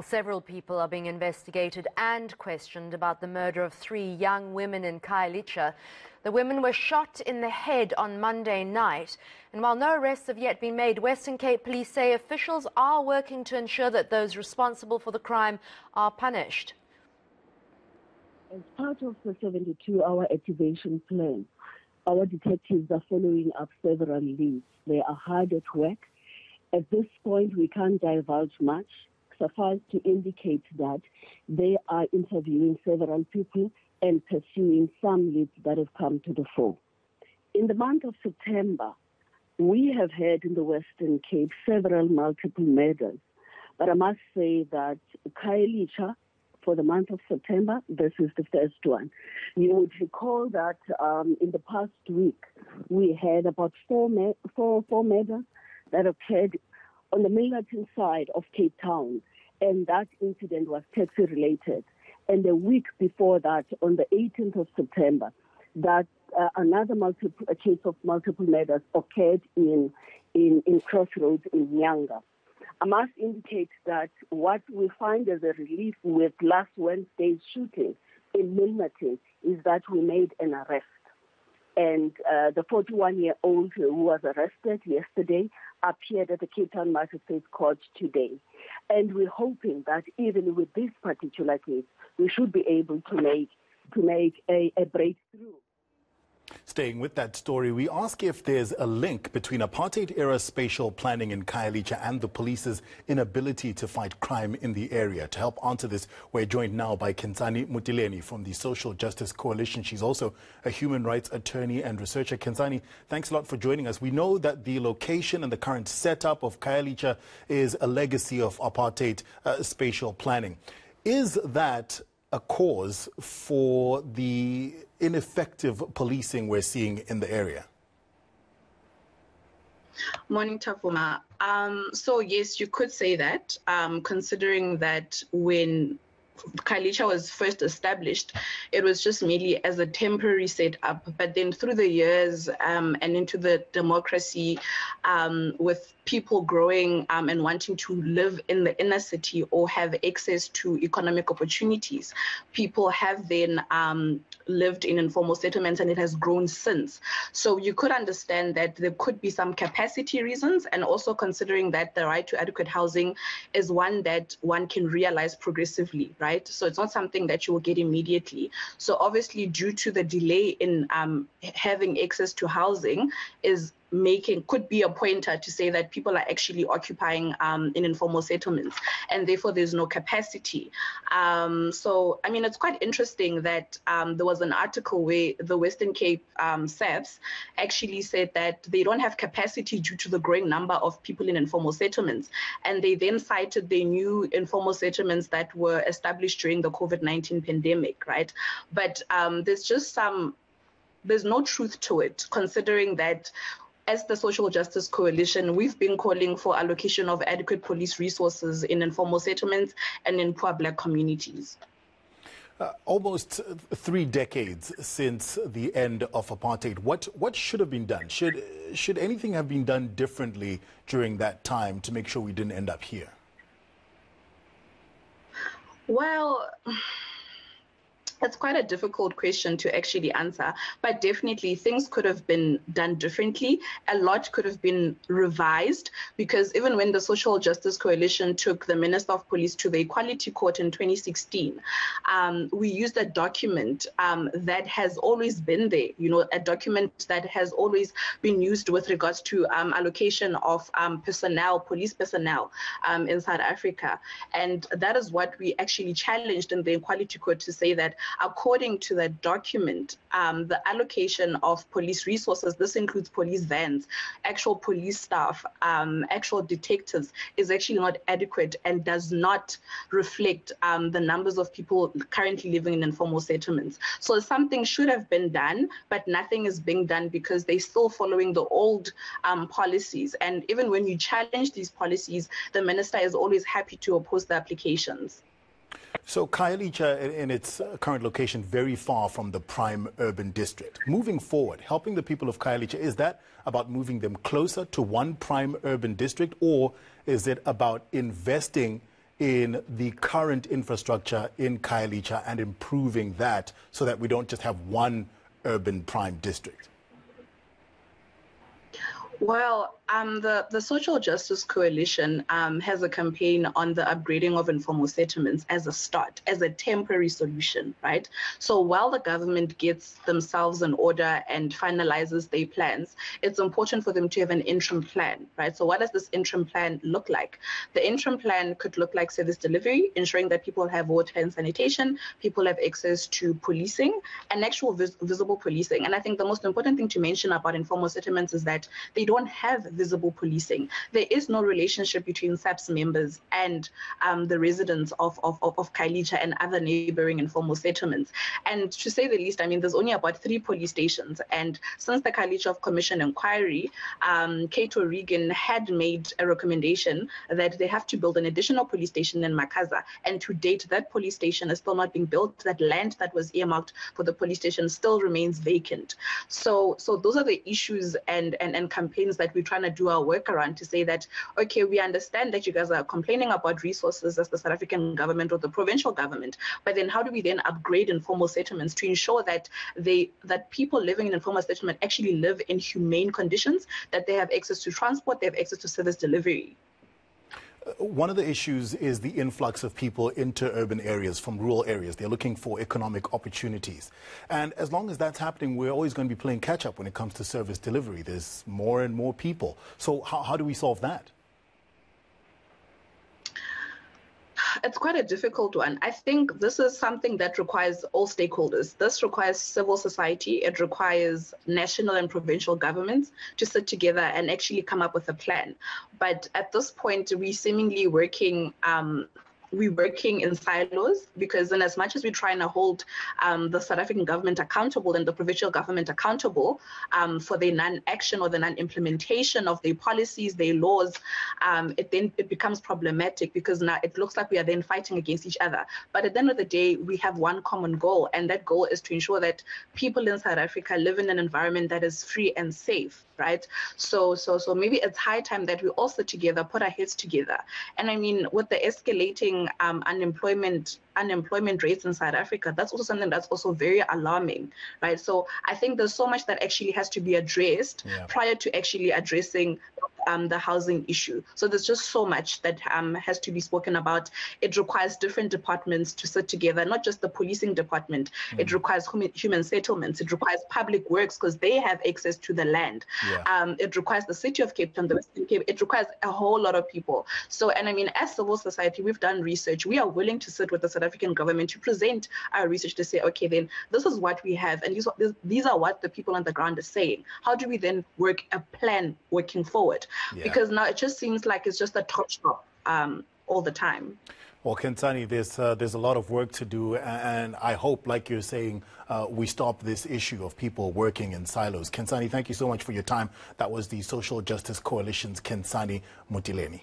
Well, several people are being investigated and questioned about the murder of three young women in Khayelitsha. The women were shot in the head on Monday night. And while no arrests have yet been made, Western Cape police say officials are working to ensure that those responsible for the crime are punished. As part of the 72 hour activation plan, our detectives are following up several leads. They are hard at work. At this point, we can't divulge much suffice to indicate that they are interviewing several people and pursuing some leads that have come to the fore. In the month of September, we have had in the Western Cape several multiple murders. But I must say that Khayelitsha for the month of September, this is the first one. You would recall that um, in the past week, we had about four, four, four murders that occurred on the Milnerton side of Cape Town, and that incident was taxi related. And a week before that, on the 18th of September, that uh, another multiple, case of multiple murders occurred in, in, in Crossroads in Nyanga. I must indicate that what we find as a relief with last Wednesday's shooting in Milnerton is that we made an arrest. And uh, the 41 year old who was arrested yesterday appeared at the Cape Town Magistrates Court today. And we're hoping that even with this particular case, we should be able to make, to make a, a breakthrough. Staying with that story, we ask if there's a link between apartheid era spatial planning in Khayelitsha and the police's inability to fight crime in the area. To help answer this, we're joined now by Khensani Motileni from the Social Justice Coalition. She's also a human rights attorney and researcher. Khensani, thanks a lot for joining us. We know that the location and the current setup of Khayelitsha is a legacy of apartheid uh, spatial planning. Is that a cause for the ineffective policing we're seeing in the area? Morning, Tapfuma. Um, so yes, you could say that, um, considering that when Khayelitsha was first established, it was just merely as a temporary setup. But then through the years um, and into the democracy, um, with people growing um, and wanting to live in the inner city or have access to economic opportunities, people have then um, lived in informal settlements and it has grown since. So you could understand that there could be some capacity reasons and also considering that the right to adequate housing is one that one can realize progressively, right? So it's not something that you will get immediately. So obviously due to the delay in um, having access to housing is making could be a pointer to say that people are actually occupying um, in informal settlements and therefore there's no capacity. Um, so, I mean, it's quite interesting that um, there was an article where the Western Cape um, SAPS actually said that they don't have capacity due to the growing number of people in informal settlements. And they then cited the new informal settlements that were established during the COVID 19 pandemic, right? But um, there's just some there's no truth to it, considering that as the Social Justice Coalition, we've been calling for allocation of adequate police resources in informal settlements and in poor black communities. Uh, almost three decades since the end of apartheid. What what should have been done? Should should anything have been done differently during that time to make sure we didn't end up here? Well that's quite a difficult question to actually answer, but definitely things could have been done differently. A lot could have been revised because even when the Social Justice Coalition took the Minister of Police to the Equality Court in 2016, um, we used a document um, that has always been there, you know, a document that has always been used with regards to um, allocation of um, personnel, police personnel um, in South Africa. And that is what we actually challenged in the Equality Court to say that according to the document, um, the allocation of police resources, this includes police vans, actual police staff, um, actual detectives, is actually not adequate and does not reflect um, the numbers of people currently living in informal settlements. So something should have been done, but nothing is being done because they're still following the old um, policies. And even when you challenge these policies, the minister is always happy to oppose the applications. So Khayelitsha, in its current location, very far from the prime urban district. Moving forward, helping the people of Khayelitsha, is that about moving them closer to one prime urban district, or is it about investing in the current infrastructure in Khayelitsha and improving that so that we don't just have one urban prime district? Well, um, the, the Social Justice Coalition um, has a campaign on the upgrading of informal settlements as a start, as a temporary solution, right? So while the government gets themselves in order and finalizes their plans, it's important for them to have an interim plan, right? So what does this interim plan look like? The interim plan could look like service delivery, ensuring that people have water and sanitation, people have access to policing, and actual vis visible policing. And I think the most important thing to mention about informal settlements is that they don't have visible policing. There is no relationship between SAPS members and um, the residents of, of, of, Khayelitsha and other neighboring informal settlements. And to say the least, I mean, there's only about three police stations. And since the Khayelitsha Commission inquiry, um, Kate had made a recommendation that they have to build an additional police station in Makhaza. And to date, that police station is still not being built. That land that was earmarked for the police station still remains vacant. So, so those are the issues and, and, and campaigns that we're trying to do our work around to say that, okay, we understand that you guys are complaining about resources as the South African government or the provincial government, but then how do we then upgrade informal settlements to ensure that they that people living in informal settlement actually live in humane conditions, that they have access to transport, they have access to service delivery. One of the issues is the influx of people into urban areas from rural areas. They're looking for economic opportunities. And as long as that's happening, we're always going to be playing catch up when it comes to service delivery. There's more and more people. So, how, how do we solve that? It's quite a difficult one. I think this is something that requires all stakeholders. This requires civil society. It requires national and provincial governments to sit together and actually come up with a plan. But at this point, we seemingly working um, we're working in silos because in as much as we're trying to hold um, the South African government accountable and the provincial government accountable um, for their non-action or the non-implementation of their policies, their laws, um, it then it becomes problematic because now it looks like we are then fighting against each other. But at the end of the day, we have one common goal, and that goal is to ensure that people in South Africa live in an environment that is free and safe right? So, so, so maybe it's high time that we all sit together, put our heads together. And I mean, with the escalating um, unemployment unemployment rates in South Africa, that's also something that's also very alarming, right? So I think there's so much that actually has to be addressed yeah. prior to actually addressing um, the housing issue. So there's just so much that um, has to be spoken about. It requires different departments to sit together, not just the policing department. Mm. It requires human, human, settlements. It requires public works because they have access to the land. Yeah. Um, it requires the city of Cape Town, the Western Cape. It requires a whole lot of people. So, and I mean, as civil society, we've done research. We are willing to sit with the South African government to present our research to say, okay, then this is what we have, and these, these are what the people on the ground are saying. How do we then work a plan working forward? Yeah. Because now it just seems like it's just a shop um, all the time. Well, Khensani, there's, uh, there's a lot of work to do, and I hope, like you're saying, uh, we stop this issue of people working in silos. Khensani, thank you so much for your time. That was the Social Justice Coalition's Khensani Motileni.